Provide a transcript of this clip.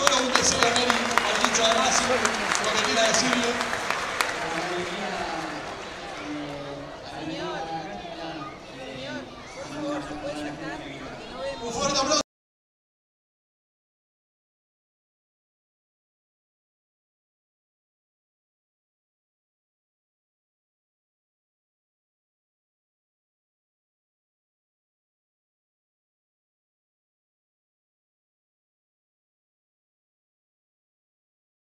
solo usted sabe a Mary, al dicho a Racing, lo que quiera decirle.